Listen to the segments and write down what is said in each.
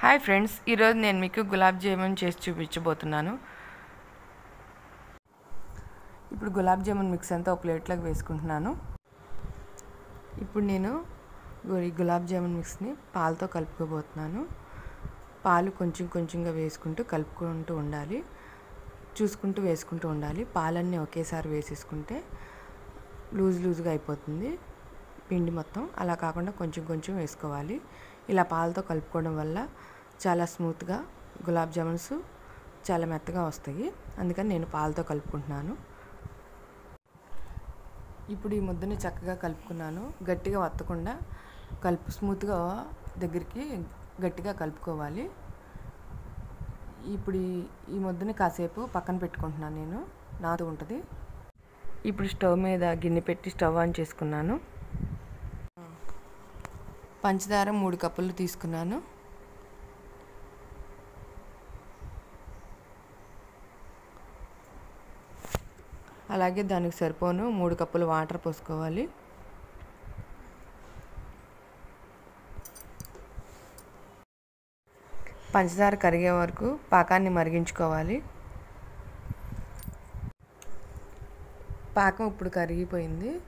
Hi friends ఈరోజు నేను మీకు గులాబ్ జామున్ చేసి చూపించబోతున్నాను. ఇప్పుడు గులాబ్ జామున్ మిక్స్ అంతా ఒక ప్లేట్లోకి వేసుకుంటున్నాను. ఇప్పుడు నేను ఈ గులాబ్ జామున్ మిక్స్ని పాలతో కలుపుకోబోతున్నాను. పాలు కొంచెం కొంచెంగా వేసుకుంటూ కలుపుకుంటూ ఉండాలి. చూసుకుంటూ వేసుకుంటూ ఉండాలి. పాలన్నీ ఒకేసారి వేసేసుకుంటే లూజ్ లూజ్గా అయిపోతుంది. పిండి మొత్తం అలా కాకుండా కొంచెం కొంచెం వేసుకోవాలి. ఇలా పాలతో కలుపుకోవడం వల్ల చాలా స్మూత్గా గులాబ్ జామున్స్ చాలా మెత్తగా వస్తాయి. అందుకని నేను పాలతో కలుపుకుంటున్నాను. ఇప్పుడు ఈ ముద్దని చక్కగా కలుపుకున్నాను. గట్టిగా వత్తకుండా కలుపు స్మూత్గా దగ్గరికి గట్టిగా కలుపుకోవాలి. ఇప్పుడు ఈ ముద్దని కాసేపు పక్కన పెట్టుకుంటున్నాను నేను. నాతో ఉంటుంది. ఇప్పుడు స్టవ్ మీద గిన్నె పెట్టి స్టవ్ ఆన్ చేసుకున్నాను. పంచదార మూడు కప్పులు తీసుకున్నాను. అలాగే దానికి సరిపోను మూడు కప్పులు వాటర్ పోసుకోవాలి. పంచదార కరిగే వరకు పాకాన్ని మరిగించుకోవాలి. పాకం ఇప్పుడు కరిగిపోయింది.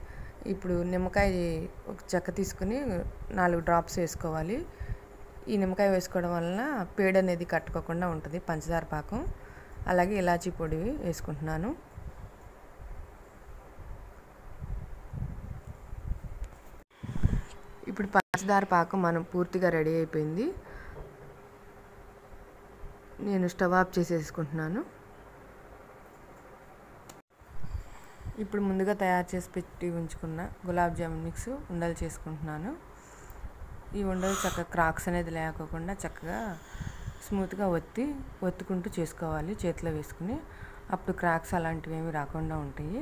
ఇప్పుడు నిమ్మకాయ ఒక చెక్క తీసుకుని నాలుగు డ్రాప్స్ వేసుకోవాలి. ఈ నిమ్మకాయ వేసుకోవడం వలన పేడ అనేది కట్టుకోకుండా ఉంటుంది పంచదార పాకం. అలాగే ఇలాచీ పొడి వేసుకుంటున్నాను. ఇప్పుడు పంచదార పాకం మనం పూర్తిగా రెడీ అయిపోయింది. నేను స్టవ్ ఆఫ్ చేసేసుకుంటున్నాను. ఇప్పుడు ముందుగా తయారు చేసి పెట్టి ఉంచుకున్న గులాబ్ జామున్ మిక్స్ ఉండలు చేసుకుంటున్నాను. ఈ ఉండలు చక్కగా క్రాక్స్ అనేది లేకోకుండా చక్కగా స్మూత్గా ఒత్తి ఒత్తుకుంటూ చేసుకోవాలి చేతిలో వేసుకుని. అప్పుడు క్రాక్స్ అలాంటివి ఏమి రాకుండా ఉంటాయి.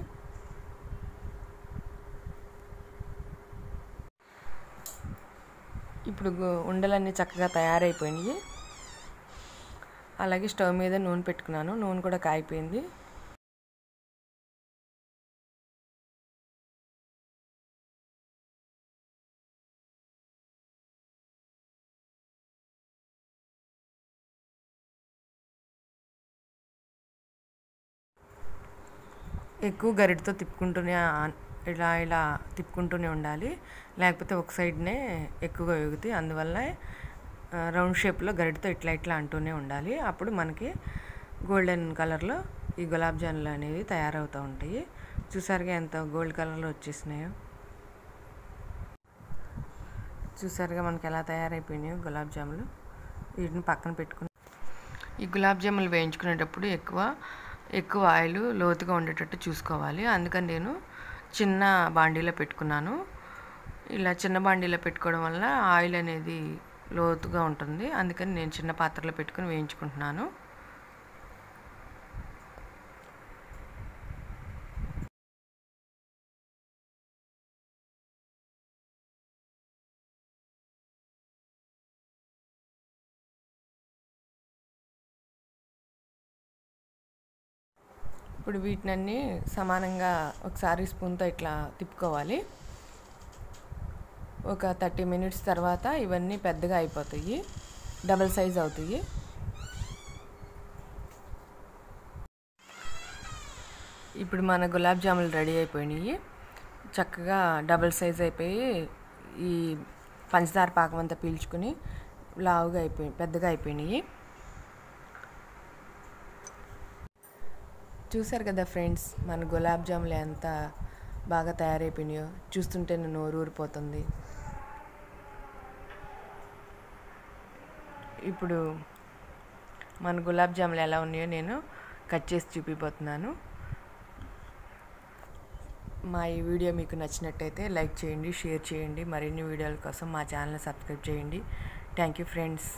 ఇప్పుడు ఉండలన్నీ చక్కగా తయారైపోయినాయి. అలాగే స్టవ్ మీద నూనె పెట్టుకున్నాను. నూనె కూడా కాయిపోయింది ఎక్కువ గరిటతో తిప్పుకుంటూనే ఇలా ఇలా తిప్పుకుంటూనే ఉండాలి. లేకపోతే ఒక సైడ్నే ఎక్కువగా ఎగుతాయి. అందువల్ల రౌండ్ షేప్లో గరిటతో ఇట్లా ఇట్లా అంటూనే ఉండాలి. అప్పుడు మనకి గోల్డెన్ కలర్లో ఈ గులాబ్ జాములు అనేవి తయారవుతూ ఉంటాయి. చూసారుగా ఎంత గోల్డ్ కలర్లో వచ్చేసినాయో? చూసారుగా మనకి ఎలా తయారైపోయినాయో గులాబ్ జాములు? వీటిని పక్కన పెట్టుకుని ఈ గులాబ్ జాములు వేయించుకునేటప్పుడు ఎక్కువ ఎక్కువ ఆయిల్ లోతుగా ఉండేటట్టు చూసుకోవాలి. అందుకని నేను చిన్న బాండీలో పెట్టుకున్నాను. ఇలా చిన్న బాండీలో పెట్టుకోవడం వల్ల ఆయిల్ అనేది లోతుగా ఉంటుంది. అందుకని నేను చిన్న పాత్రలో పెట్టుకుని వేయించుకుంటున్నాను. ఇప్పుడు వీటినన్నీ సమానంగా ఒకసారి స్పూన్తో ఇట్లా తిప్పుకోవాలి. ఒక థర్టీ మినిట్స్ తర్వాత ఇవన్నీ పెద్దగా అయిపోతాయి. డబల్ సైజ్ అవుతాయి. ఇప్పుడు మన గులాబ్ జాములు రెడీ అయిపోయినాయి. చక్కగా డబల్ సైజ్ అయిపోయి ఈ పంచదార పాకం అంతా పీల్చుకుని లావుగా అయిపోయి పెద్దగా అయిపోయినాయి. చూశారు కదా ఫ్రెండ్స్ మన గులాబ్ జాములు ఎంత బాగా తయారైపోయినాయో? చూస్తుంటే నోరు ఊరిపోతుంది. ఇప్పుడు మన గులాబ్ జాములు ఎలా ఉన్నాయో నేను కట్ చేసి చూపిపోతున్నాను. మా ఈ వీడియో మీకు నచ్చినట్టయితే లైక్ చేయండి షేర్ చేయండి. మరిన్ని వీడియోల కోసం మా ఛానల్ సబ్స్క్రైబ్ చేయండి. Thank you friends.